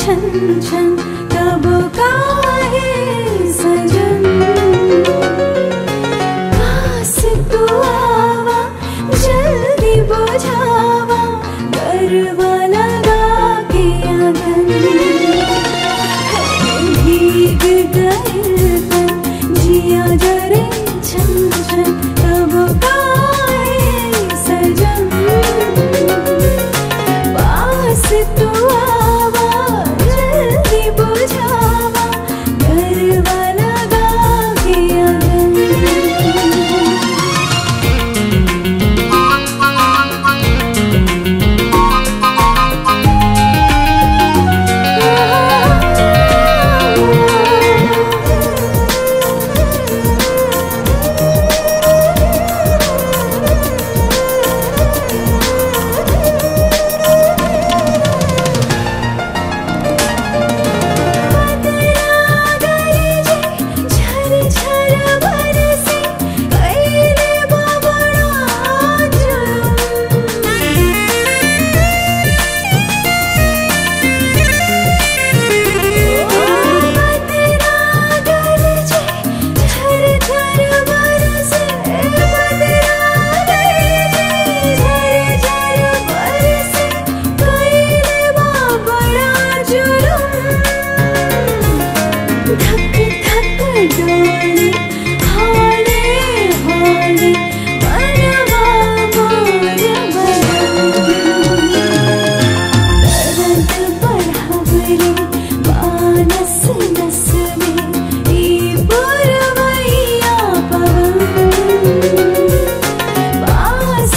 छन छन तब काहे सजन? पास तू तो आवा, जल्दी बुझावा करवा लगा के अगन भीग गए तो जिया जरे छन छन तब काहे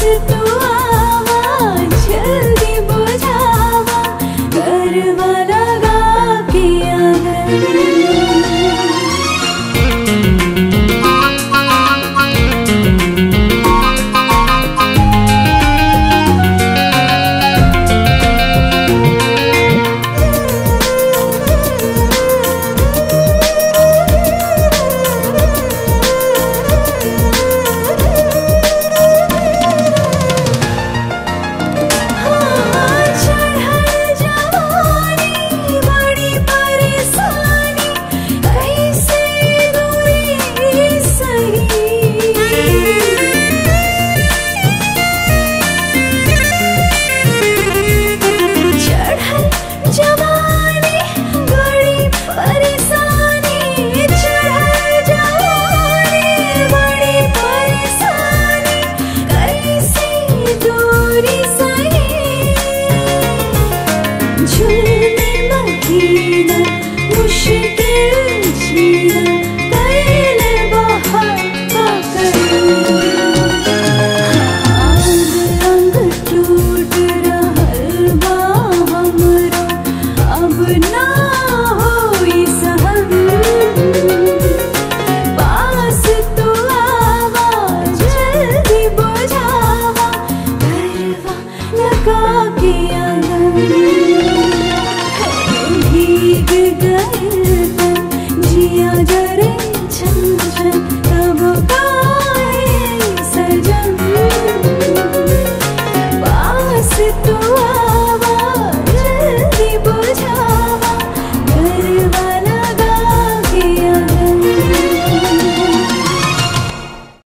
you